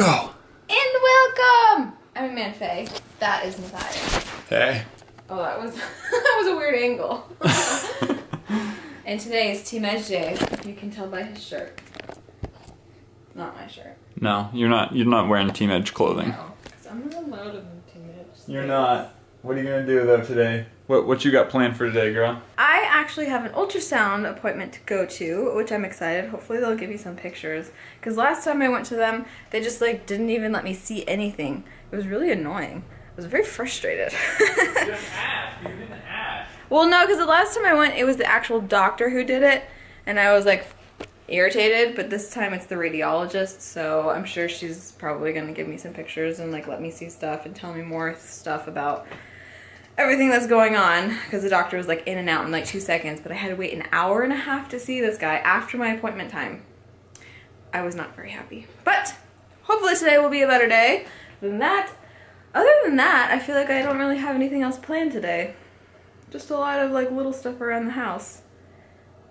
Go. And welcome! I'm Amanda Faye. That is Matthias. Hey. Oh, that was that was a weird angle. and today is Team Edge Day. You can tell by his shirt. Not my shirt. No, you're not. You're not wearing Team Edge clothing. No, 'cause I'm not allowed in Team Edge. You're not. What are you gonna do though today? What What you got planned for today, girl? I actually have an ultrasound appointment to go to, which I'm excited. Hopefully they'll give me some pictures. Because last time I went to them, they just like didn't even let me see anything. It was really annoying. I was very frustrated. You didn't ask. well, no, because the last time I went, it was the actual doctor who did it, and I was like irritated. But this time it's the radiologist, so I'm sure she's probably gonna give me some pictures and like let me see stuff and tell me more stuff about everything that's going on because the doctor was like in and out in like two seconds but i had to wait an hour and a half to see this guy after my appointment time. I was not very happy. But hopefully today will be a better day than that. Other than that i feel like i don't really have anything else planned today. Just a lot of like little stuff around the house.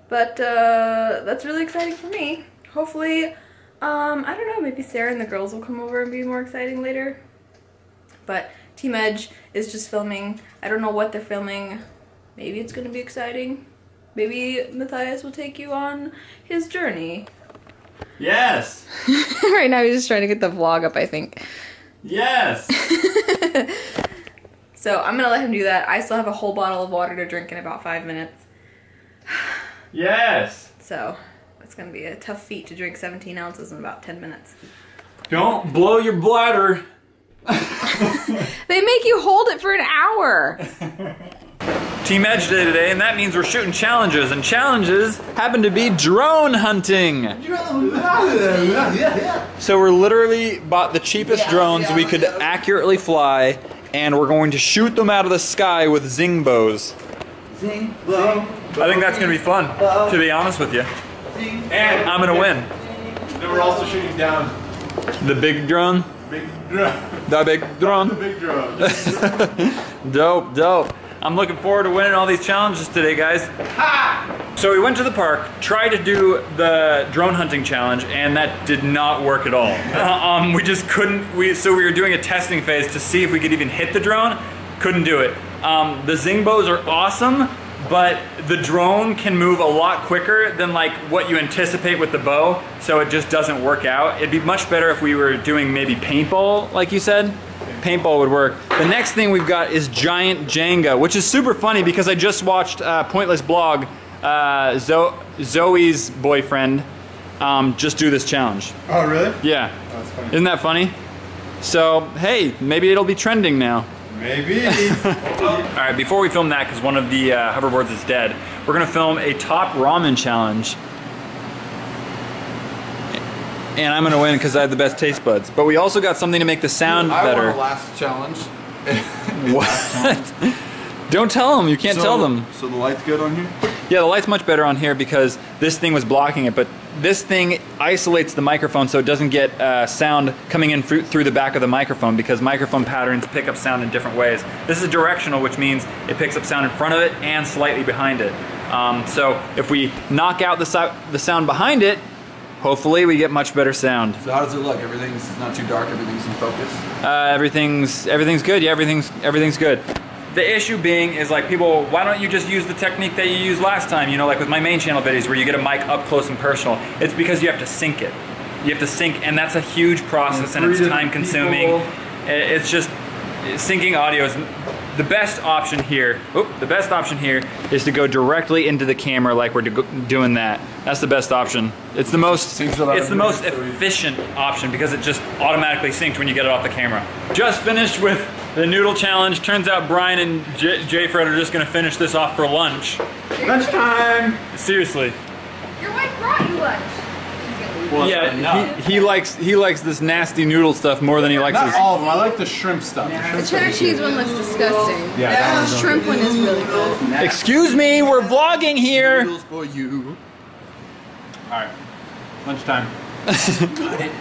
But uh that's really exciting for me. Hopefully um i don't know maybe sarah and the girls will come over and be more exciting later. But Team Edge is just filming. I don't know what they're filming. Maybe it's gonna be exciting. Maybe Matthias will take you on his journey. Yes. right now he's just trying to get the vlog up, I think. Yes. So I'm gonna let him do that. I still have a whole bottle of water to drink in about five minutes. yes. So it's gonna be a tough feat to drink 17 ounces in about 10 minutes. Don't blow your bladder. They make you hold it for an hour. Team Edge Day today, and that means we're shooting challenges, and challenges happen to be drone hunting. So we're literally bought the cheapest drones we could accurately fly, and we're going to shoot them out of the sky with zing bows. Zing, blow, I think that's gonna be fun, to be honest with you. And I'm gonna win. Then we're also shooting down The big drone, big drone. The big drone. big drone. dope, dope. I'm looking forward to winning all these challenges today, guys. So we went to the park, tried to do the drone hunting challenge, and that did not work at all. um, we just couldn't. We so we were doing a testing phase to see if we could even hit the drone. Couldn't do it. Um, the Zingbos are awesome, but the drone can move a lot quicker than like what you anticipate with the bow, so it just doesn't work out. It'd be much better if we were doing maybe paintball, like you said paintball would work. The next thing we've got is giant Jenga, which is super funny because I just watched uh, Pointless Blog, uh, Zo- Zoe's boyfriend, um, just do this challenge. Oh, really? Yeah, That's funny. isn't that funny? So hey, maybe it'll be trending now. Maybe. All right, before we film that, because one of the uh, hoverboards is dead, we're gonna film a top ramen challenge. And I'm gonna win because I have the best taste buds. But we also got something to make the sound I better. won the last challenge. What? Don't tell them. You can't So- tell them. So the light's good on here? Yeah, the light's much better on here because this thing was blocking it, but this thing isolates the microphone so it doesn't get uh, sound coming in through, through the back of the microphone because microphone patterns pick up sound in different ways. This is directional, which means it picks up sound in front of it and slightly behind it. Um, so if we knock out the, so- the sound behind it, hopefully we get much better sound. So how does it look? Everything's not too dark, everything's in focus. Uh, everything's everything's good. Yeah, everything's everything's good. The issue being is like people, why don't you just use the technique that you used last time? You know, like with my main channel videos where you get a mic up close and personal. It's because you have to sync it. You have to sync, and that's a huge process, and Three it's time consuming. people. It's just syncing audio is the best option here. Oop, the best option here is to go directly into the camera like we're do- doing that. That's the best option. It's the most Seems a lot it's the most movement, so efficient option because it just automatically syncs when you get it off the camera. Just finished with the noodle challenge. Turns out Brian and J- Jay Fred are just gonna finish this off for lunch. Lunchtime. Seriously. Your wife brought you lunch. Yeah, he, he likes he likes this nasty noodle stuff more than he likes Not his. all of them. I like the shrimp stuff. The shrimp The cheddar cheese good. one looks disgusting. Yeah, that the shrimp one is really good. Excuse me, we're vlogging here. Noodles for you. All right. Lunchtime.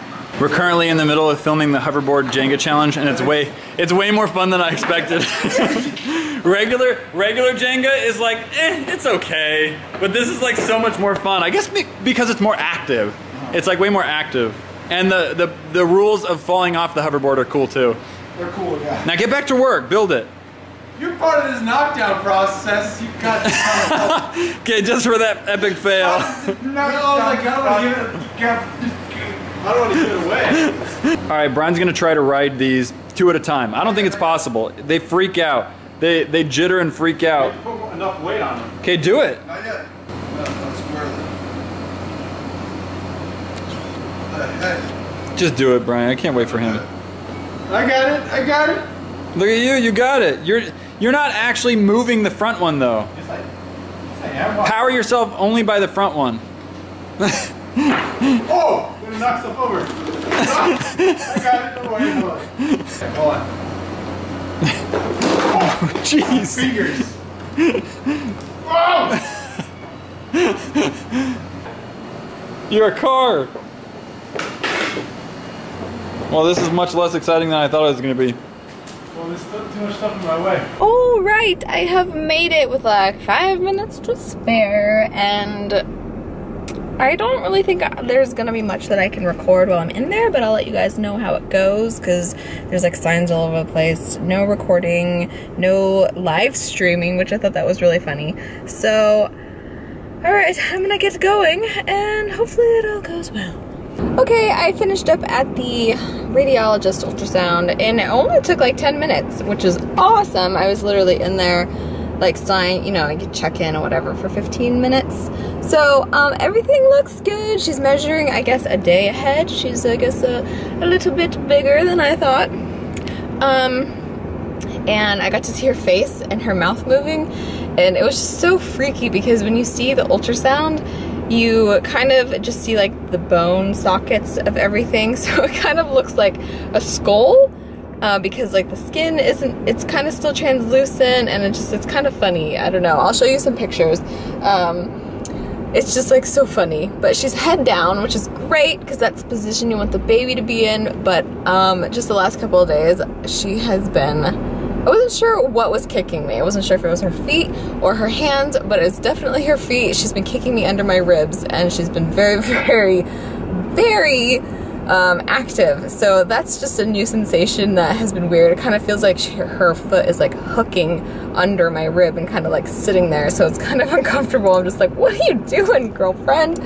We're currently in the middle of filming the hoverboard Jenga challenge, and it's way it's way more fun than I expected. regular regular Jenga is like, eh, it's okay, but this is like so much more fun. I guess because it's more active. It's like way more active. And the, the, the rules of falling off the hoverboard are cool too. They're cool, yeah. Now get back to work, build it. You're part of this knockdown process. You got this Okay, just for that epic fail. No, like, I don't want to give it. I don't want to give it away. All right, Brian's gonna try to ride these two at a time. I don't think it's possible. They freak out. They they jitter and freak out. Put enough weight on them. Okay, do it. Not yet. No, no, square the heck. Just do it, Brian. I can't wait for him. I got it. I got it. Look at you. You got it. You're you're not actually moving the front one though. Yes, I, yes, I am. Power yourself only by the front one. Oh! I'm gonna knock stuff over. I got it. Don't worry. Hold on. Okay, hold on. Jeez. Fingers. Oh! You're a car. Well, this is much less exciting than I thought it was gonna be. Well, there's still too much stuff in my way. All right, I have made it with like five minutes to spare, and I don't really think there's gonna be much that I can record while I'm in there, but I'll let you guys know how it goes because there's like signs all over the place. No recording, no live streaming, which I thought that was really funny. So, all right, I'm gonna get going, and hopefully it all goes well. Okay, I finished up at the radiologist ultrasound and it only took like 10 minutes, which is awesome. I was literally in there like sign, you know, I could check in or whatever for 15 minutes. So um, everything looks good. She's measuring, I guess, a day ahead. She's, I guess, a, a little bit bigger than I thought. Um, and I got to see her face and her mouth moving and it was just so freaky because when you see the ultrasound you kind of just see like the bone sockets of everything. So it kind of looks like a skull uh, because like the skin isn't it's kind of still translucent and it just it's kind of funny. I don't know. I'll show you some pictures. Um, it's just like so funny. But she's head down which is great because that's the position you want the baby to be in. But um, just the last couple of days she has been I wasn't sure what was kicking me. I wasn't sure if it was her feet or her hands but it's definitely her feet. She's been kicking me under my ribs and she's been very very very um, active. So that's just a new sensation that has been weird. It kind of feels like she, her foot is like hooking under my rib and kind of like sitting there. So it's kind of uncomfortable. I'm just like what are you doing girlfriend?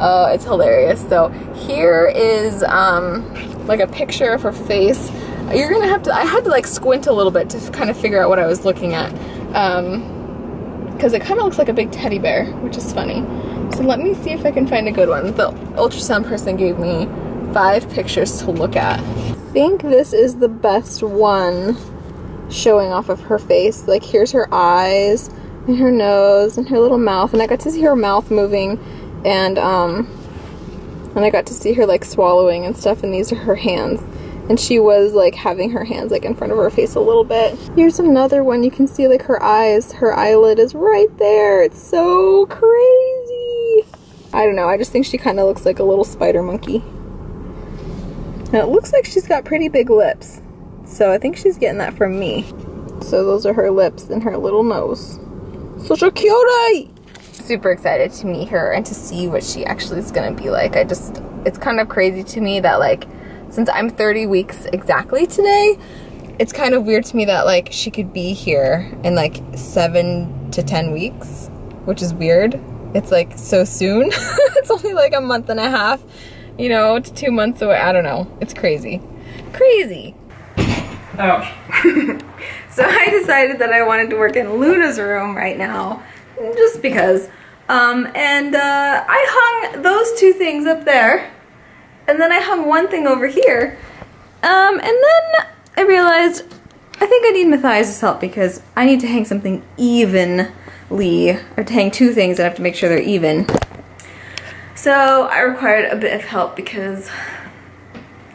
Uh, it's hilarious. So here is um, like a picture of her face you're gonna have to I had to like squint a little bit to kind of figure out what I was looking at um, because it kind of looks like a big teddy bear which is funny. So let me see if I can find a good one. The ultrasound person gave me five pictures to look at. I think this is the best one showing off of her face. Like here's her eyes and her nose and her little mouth and I got to see her mouth moving and um and I got to see her like swallowing and stuff and these are her hands and she was like having her hands like in front of her face a little bit. Here's another one. You can see like her eyes. Her eyelid is right there. It's so crazy. I don't know. I just think she kind of looks like a little spider monkey. And it looks like she's got pretty big lips. So I think she's getting that from me. So those are her lips and her little nose. Such a cutie! Super excited to meet her and to see what she actually is gonna be like. I just, it's kind of crazy to me that like, since I'm 30 weeks exactly today, it's kind of weird to me that like she could be here in like seven to 10 weeks, which is weird. It's like so soon. it's only like a month and a half, you know, to two months away. I don't know. It's crazy. Crazy. Ouch. So I decided that I wanted to work in Luna's room right now, just because. Um, and uh, I hung those two things up there, and then I hung one thing over here. Um, and then I realized I think I need Matthias' help because I need to hang something evenly, or to hang two things, and I have to make sure they're even. So I required a bit of help because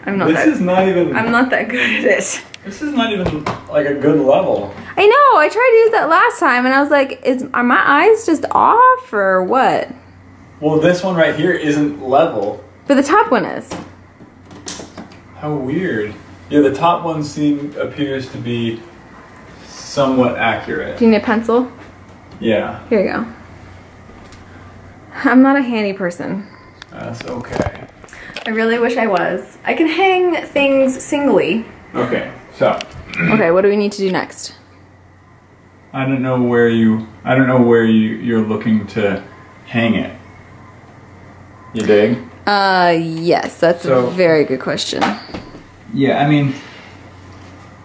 I'm not This that is not even. I'm not that good at it. This is not even like a good level. I know. I tried to use that last time, and I was like, "Is are my eyes just off or what?" Well, this one right here isn't level. But the top one is. How weird. Yeah, the top one seem appears to be somewhat accurate. Do you need a pencil? Yeah, Here you go. I'm not a handy person. that's okay. I really wish I was. I can hang things singly. Okay, so Okay, what do we need to do next? I don't know where you I don't know where you you're looking to hang it. You dig? Uh, yes, that's So- a very good question. Yeah, I mean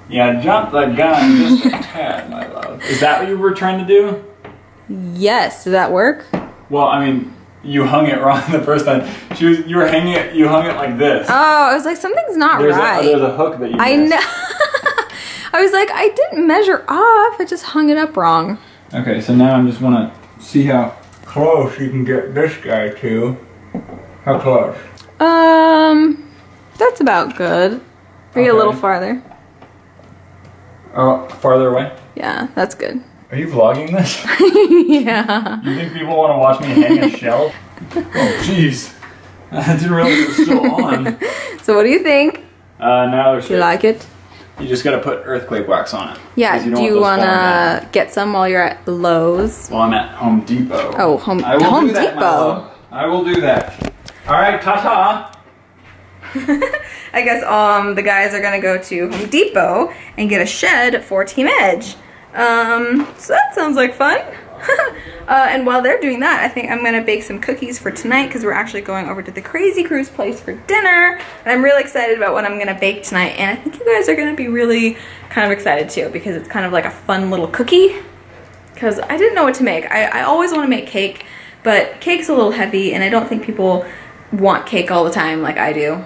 Yeah, jump the gun just a tad, my love. Is that what you were trying to do? Yes, did that work? Well, I mean, you hung it wrong the first time. She was you were hanging it you hung it like this. Oh, I was like, something's not there's right. a there's a hook that you I missed. know. I was like, I didn't measure off. I just hung it up wrong. Okay, so now I just want to see how close you can get this guy to. How close? Um, that's about good. Maybe a little farther. Oh, farther away. Yeah, that's good. Are you vlogging this? yeah. You think people want to watch me hang a shell? oh, jeez. I didn't realize it was still on. So, what do you think? Uh, now there's. Do you like it? You just gotta put earthquake wax on it. Yeah, Do you want want those falling down. to get some while you're at Lowe's? Well, I'm at Home Depot. Oh, Home- I will Home do Depot. I will do that. All right, ta ta. I guess um the guys are gonna go to Home Depot and get a shed for Team Edge. Um, so that sounds like fun. uh, and while they're doing that, I think I'm gonna bake some cookies for tonight because we're actually going over to the Crazie Crew's place for dinner. And I'm really excited about what I'm gonna bake tonight. And I think you guys are gonna be really kind of excited too because it's kind of like a fun little cookie. Because I didn't know what to make. I, I always want to make cake, but cake's a little heavy, and I don't think people want cake all the time like I do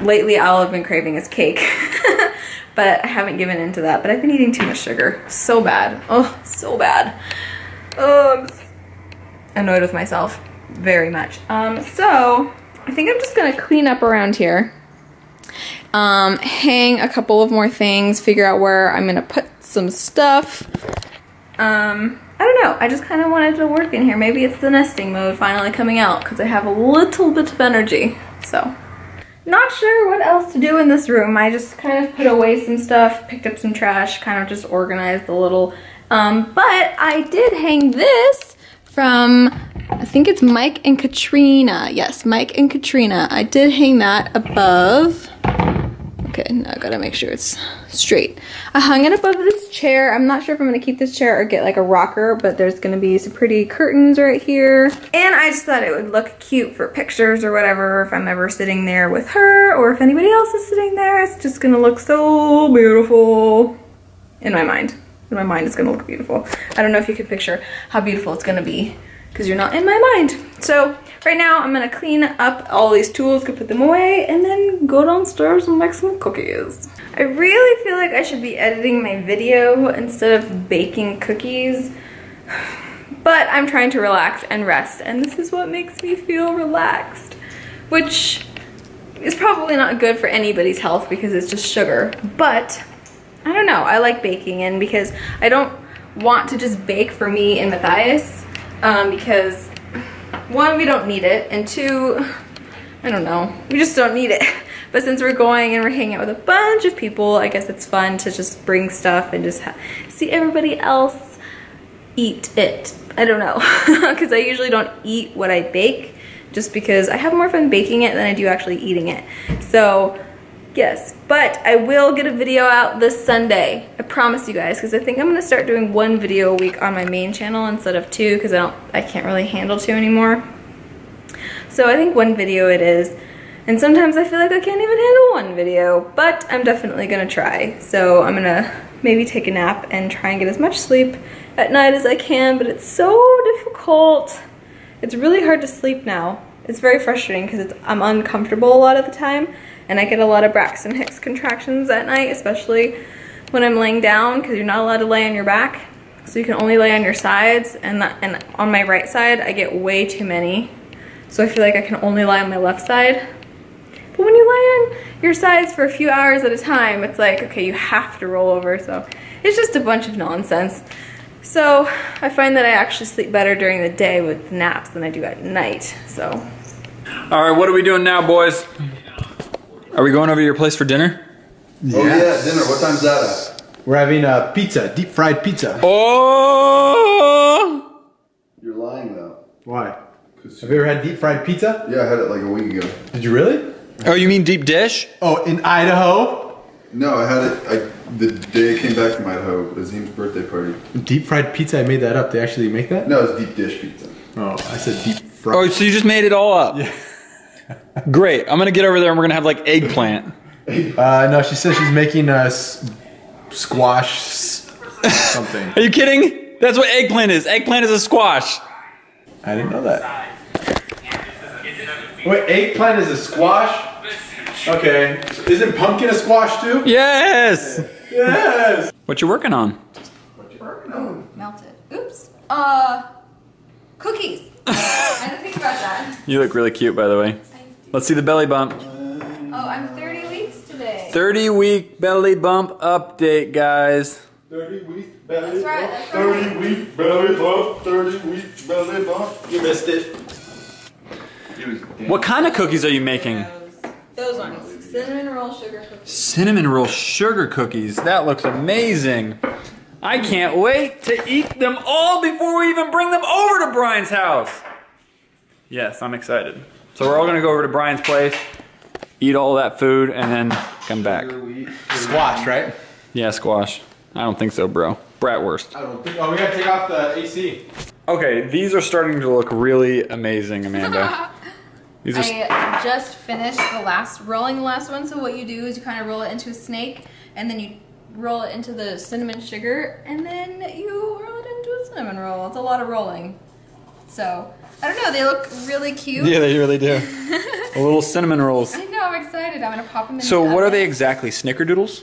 lately all I've been craving is cake. but I haven't given into that. But I've been eating too much sugar. So bad. Oh, so bad. Oh, I'm annoyed with myself very much. Um, so I think I'm just gonna clean up around here. Um, hang a couple of more things, figure out where I'm gonna put some stuff. Um, I don't know. I just kind of wanted to work in here. Maybe it's the nesting mode finally coming out because I have a little bit of energy. So not sure what else to do in this room. I just kind of put away some stuff, picked up some trash, kind of just organized a little. Um, but I did hang this from, I think it's Mike and Katrina. Yes, Mike and Katrina. I did hang that above. Okay, now I gotta make sure it's straight. I hung it above this chair. I'm not sure if I'm gonna keep this chair or get like a rocker, but there's gonna be some pretty curtains right here. And I just thought it would look cute for pictures or whatever if I'm ever sitting there with her or if anybody else is sitting there. It's just gonna look so beautiful in my mind. In my mind, it's gonna look beautiful. I don't know if you can picture how beautiful it's gonna be because you're not in my mind. So right now I'm gonna clean up all these tools, go put them away, and then go downstairs and make some cookies. I really feel like I should be editing my video instead of baking cookies, but I'm trying to relax and rest, and this is what makes me feel relaxed, which is probably not good for anybody's health because it's just sugar, but I don't know, I like baking, and because I don't want to just bake for me and Matthias, um, because one, we don't need it, and two, I don't know, we just don't need it. But since we're going and we're hanging out with a bunch of people, I guess it's fun to just bring stuff and just see everybody else eat it. I don't know, because I usually don't eat what I bake, just because I have more fun baking it than I do actually eating it. So, yes, but I will get a video out this Sunday. I promise you guys, because I think I'm gonna start doing one video a week on my main channel instead of two, because I don't, I can't really handle two anymore. So I think one video it is. And sometimes I feel like I can't even handle one video, but I'm definitely gonna try. So I'm gonna maybe take a nap and try and get as much sleep at night as I can, but it's so difficult. It's really hard to sleep now. It's very frustrating because I'm uncomfortable a lot of the time, and I get a lot of Braxton Hicks contractions at night, especially when I'm laying down because you're not allowed to lay on your back. So you can only lay on your sides, and, that, and on my right side, I get way too many. So I feel like I can only lie on my left side. But when you lay on your sides for a few hours at a time, it's like, okay, you have to roll over. So it's just a bunch of nonsense. So I find that I actually sleep better during the day with naps than I do at night. So All right, what are we doing now, boys? Are we going over to your place for dinner? Oh yeah, dinner. What time's that at? We're having a pizza, deep fried pizza. Oh! You're lying though. Why? Have you ever had deep fried pizza? Yeah, I had it like a week ago. Did you really? Oh, you mean deep dish? Oh, in Idaho? No, I had it I, the day I came back from Idaho. Azim's birthday party. Deep fried pizza? I made that up. They actually make that? No, it's deep dish pizza. Oh, I said deep fried. Oh, so you just made it all up? Yeah. Great. I'm gonna get over there and we're gonna have like eggplant. Uh, no, she says she's making a s- squash s- something. Are you kidding? That's what eggplant is. Eggplant is a squash. I didn't know that. Wait, eggplant is a squash? Okay. Isn't pumpkin a squash too? Yes. Yes. What you working on? Oh, melted. Oops. Uh, cookies. I didn't think about that. You look really cute, by the way. Let's see the belly bump. Oh, I'm 30 weeks today. 30 week belly bump update, guys. 30 week belly That's right, that's bump. right. 30 week belly bump. 30 week belly bump. You missed it. What kind of cookies are you making? Those ones. Cinnamon roll sugar cookies. Cinnamon roll sugar cookies. That looks amazing. I can't wait to eat them all before we even bring them over to Brian's house. Yes, I'm excited. So we're all gonna go over to Brian's place, eat all that food, and then come back. Squash, right? Yeah, squash. I don't think so, bro. Bratwurst. I don't think. Oh, we gotta take off the AC. Okay, these are starting to look really amazing, Amanda. These are. I just finished the last rolling the last one. So what you do is you kind of roll it into a snake, and then you roll it into the cinnamon sugar, and then you roll it into a cinnamon roll. It's a lot of rolling. So I don't know. They look really cute. Yeah, they really do. A little cinnamon rolls. I know. I'm excited. I'm gonna pop them in. So, the what are they exactly? Snickerdoodles?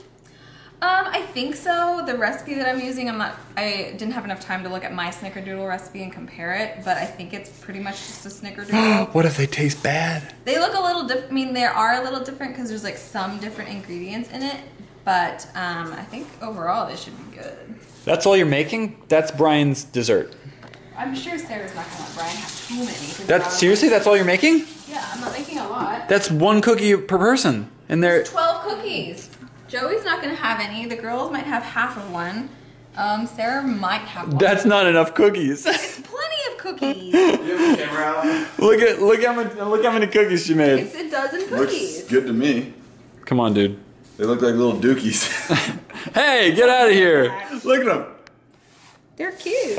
Um, I think so. The recipe that I'm using, I'm not. I didn't have enough time to look at my snickerdoodle recipe and compare it, but I think it's pretty much just a snickerdoodle. what if they taste bad? They look a little different. I mean, they are a little different because there's like some different ingredients in it. But um, I think overall they should be good. That's all you're making? That's Brian's dessert. I'm sure Sarah's not gonna let Brian have too many. 'cause That's Brian- seriously, that's all you're making? Yeah, I'm not making a lot. That's one cookie per person. And they're Twelve cookies. Joey's not gonna have any. The girls might have half of one. Um, Sarah might have one. that's not enough cookies. It's plenty of cookies. You have a camera. look at look how many look how many cookies she made. it's a dozen Looks cookies. good to me. Come on, dude. They look like little dookies. Hey, get out of here. look at them. They're cute.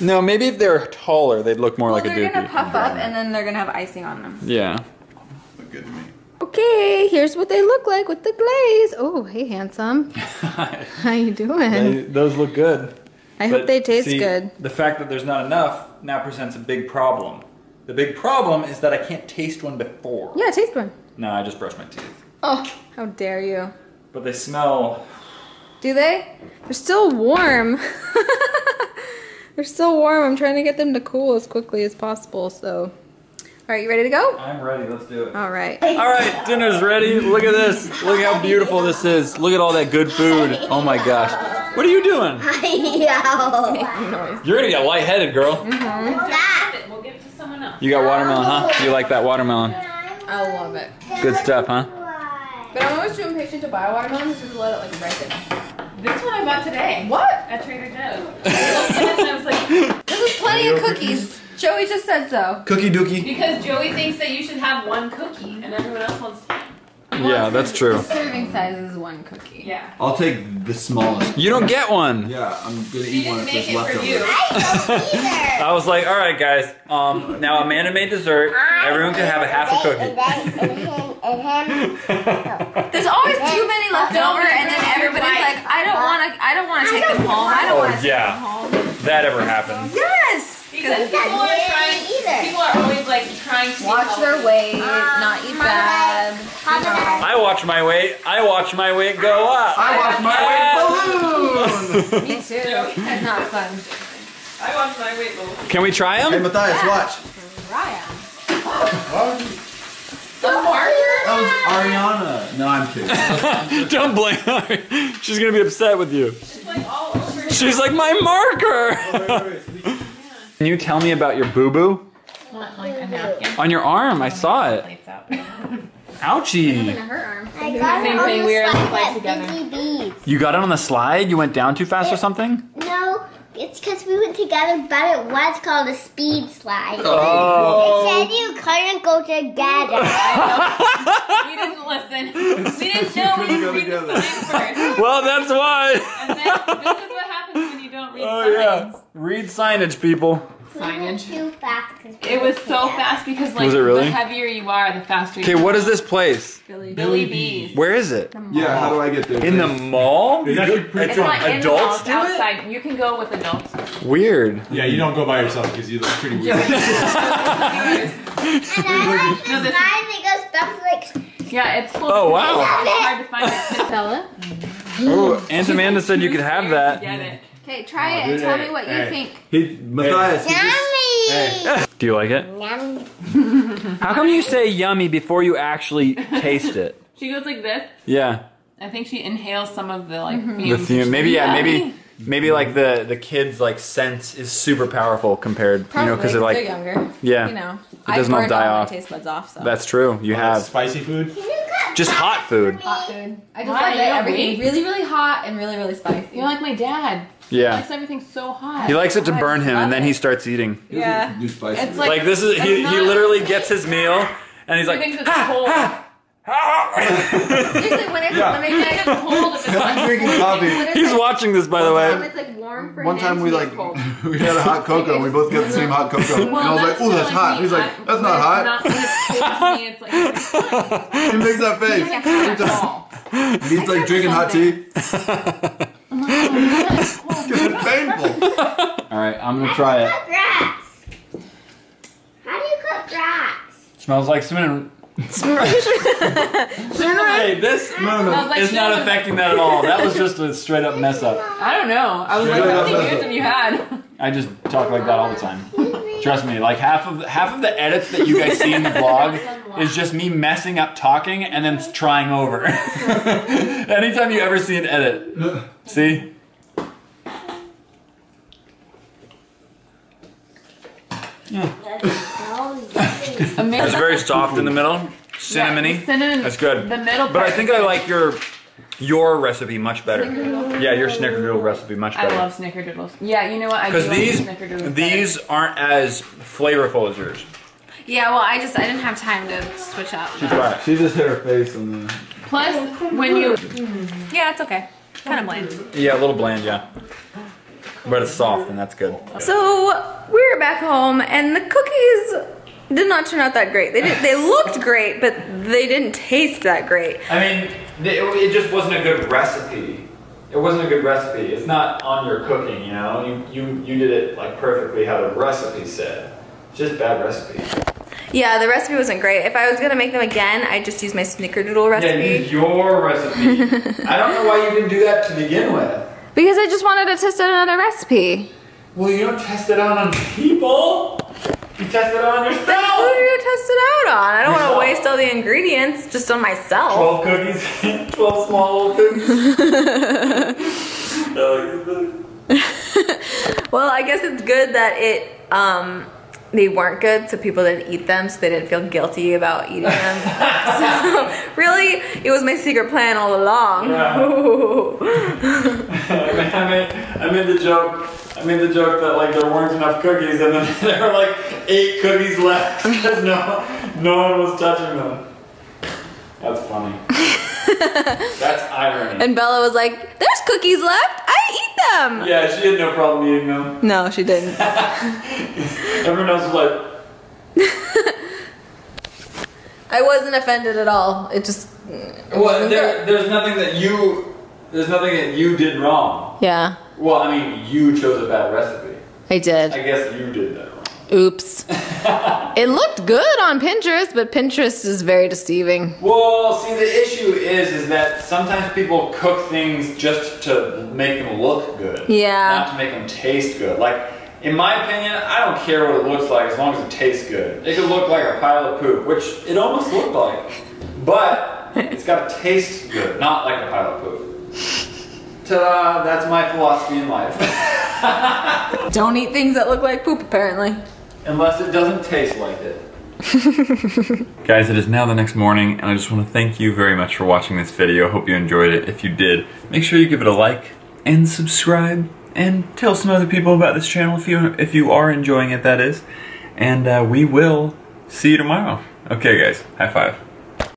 No, maybe if they're taller, they'd look more well, like a they're dookie. gonna puff up and then they're gonna have icing on them. Yeah. Look good to me. Okay, here's what they look like with the glaze. Oh, hey, handsome. How you doing? They- those look good. I hope they taste see, good. The fact that there's not enough now presents a big problem. The big problem is that I can't taste one before. Yeah, taste one. No, I just brushed my teeth. Oh, how dare you. But they smell. Do they? They're still warm. They're still warm. I'm trying to get them to cool as quickly as possible, so. All right, you ready to go? I'm ready. Let's do it. All right. All right, dinner's ready. Look at this. Look how beautiful this is. Look at all that good food. Oh my gosh. What are you doing? You're gonna get lightheaded, girl. We'll give it to someone else. You got watermelon, huh? You like that watermelon? I love it. Good stuff, huh? But I'm always too impatient to buy watermelon, so just let it like ripen. This one I bought today. What? At Trader Joe's. I looked at it and I was like, This is plenty of cookies. Joey just said so. Cookie dookie. because Joey thinks that you should have one cookie and everyone else wants ten. Yeah, that's true. Serving size is one cookie. Yeah. I'll take the smallest. You don't get one. Yeah, I'm gonna She eat one didn't if make there's it for you. leftovers. I was like, all right, guys. Um, now Amanda made dessert. Everyone can have a half a cookie. Uh-huh. There's always too uh-huh. many left over, and then everybody's like, I don't want to. I don't want to take them home. I don't Oh, want to yeah. take them home. That ever happens. Yes. Because people are trying. Either. People are always like trying to be Watch their healthy. weight, um, not eat bad. I watch my weight. I watch my weight go up. I watch my weight balloon. Me too. It's not fun. I watch my weight go. Can we try them? Hey them? Matthias, watch. Ryan. The marker? That was Ariana. No, I'm kidding. Don't blame her. She's gonna be upset with you. It's like all over. She's like my marker. Can you tell me about your boo boo Like on your arm? I saw it. Plates out. Ouchie. Her arm. Same thing. We were on the flight together. You got it on the slide? You went down too fast or something? No, It's because we went together, but it was called a speed slide. Oh. It said you couldn't go together. We didn't listen. We didn't know we didn't read the sign first. Well, that's why. And then this is what happens when you don't read Oh signs. yeah. Read signage, people. We went too fast. 'cause we It was so together. fast because like Was it really? the heavier you are, the faster you Okay, what is this place? Billy Beez. Where is it? Yeah, how do I get there? In the mall? It's actually pretty It's not in Adults the do mall, it? outside. You can go with adults. Weird. Yeah, you don't go by yourself because you look pretty weird. And I like the No, this- slide that goes stuff like. Yeah, it's cool. Oh, wow. It's hard to find it. Bella. Oh, Aunt Amanda said you could have that. Get it. Okay, try oh, it and tell hey, me what you think. He, Matthias, he just, Yummy! Do you like it? Yum. How come you say yummy before you actually taste it? She goes like this. Yeah. I think she inhales some of the like mm-hmm. The fumes. fume. Maybe yeah, Yummy. maybe maybe like the the kids like sense is super powerful compared, you know, because they're like younger. yeah. You know, It doesn't all die off. taste buds off. So That's true. You have spicy food. just hot food. hot food. I just Why? like You it, don't everything wait? really, really hot and really, really spicy. You're like my dad. He Yeah. likes everything so hot. He likes it to I burn him, and then it. he starts eating. yeah. do spicy. It's like, Like this is That's he, he not- literally gets his meal, and he's he like. thinks it's cold. Usually when it's when they It's cold if it's I'm drinking coffee. He's watching this, by the when way. it's like warm for One him, time we me, like cold. we had a hot cocoa and we both got the same hot cocoa. And I was like, "Oh, that's hot." He's like, "That's not hot." When it's cold to me, it's like it's. He makes that face. It's Every at all. He's like drinking hot tea. It's painful. All right, I'm gonna try it. Cook. How do you cook rats? Smells like cinnamon. Hey, this No, no. Smells like is not cinnamon. affecting that at all. That was just a straight up mess up. I don't know. I was like, Straight how many mess years up. have you had? I just talk like that all the time. Trust me, like half of half of the edits that you guys see in the vlog is just me messing up talking and then trying over. Anytime you ever see an edit, see? It's very soft in the middle, cinnamony. Cinnamon. That's good. The middle part. But I think I like your your recipe much better. Yeah, your snickerdoodle recipe much better. I love snickerdoodles. Yeah, you know what? I do Because like these snickerdoodles these aren't as flavorful as yours. Yeah, well, I just I didn't have time to switch up. Try it. She just hit her face on the. Plus, when you Yeah, it's okay. Kind of bland. Yeah, a little bland, yeah. But it's soft, and that's good. So we're back home, and the cookies did not turn out that great. They did, they looked great, but they didn't taste that great. I mean, it, it just wasn't a good recipe. It wasn't a good recipe. It's not on your cooking, you know. You you you did it like perfectly how the recipe said. It's just bad recipe. Yeah, the recipe wasn't great. If I was gonna make them again, I'd just use my snickerdoodle recipe. Yeah, use your recipe. I don't know why you didn't do that to begin with. Because I just wanted to test out another recipe. Well, you don't test it out on people. You test it out on Who yourself. do you test it out on? I don't want to waste all the ingredients just on myself. Twelve cookies. Twelve small little cookies. Well, I guess it's good that it um they weren't good, so people didn't eat them, so they didn't feel guilty about eating them. so really, it was my secret plan all along. I made, I made the joke. I made the joke that like there weren't enough cookies, and then there were like eight cookies left because no, no one was touching them. That's funny. That's irony. and Bella was like, "There's cookies left. I eat them." yeah, she had no problem eating them. No, she didn't. Everyone else was like, I wasn't offended at all. It just it "Well, wasn't there, good. there's nothing that you, there's nothing that you did wrong." Yeah, Well, I mean, you chose a bad recipe. I did. I guess you did that wrong. Oops. it looked good on Pinterest, but Pinterest is very deceiving. Well, see, the issue is, is that sometimes people cook things just to make them look good. Yeah. Not to make them taste good. Like, in my opinion, I don't care what it looks like as long as it tastes good. It could look like a pile of poop, which it almost looked like. But it's got to taste good, not like a pile of poop. Ta-da! That's my philosophy in life. Don't eat things that look like poop, apparently. Unless it doesn't taste like it. Guys, it is now the next morning, and I just want to thank you very much for watching this video. Hope you enjoyed it. If you did, make sure you give it a like and subscribe, and tell some other people about this channel if you if you are enjoying it. That is, and uh, we will see you tomorrow. Okay, guys, high five.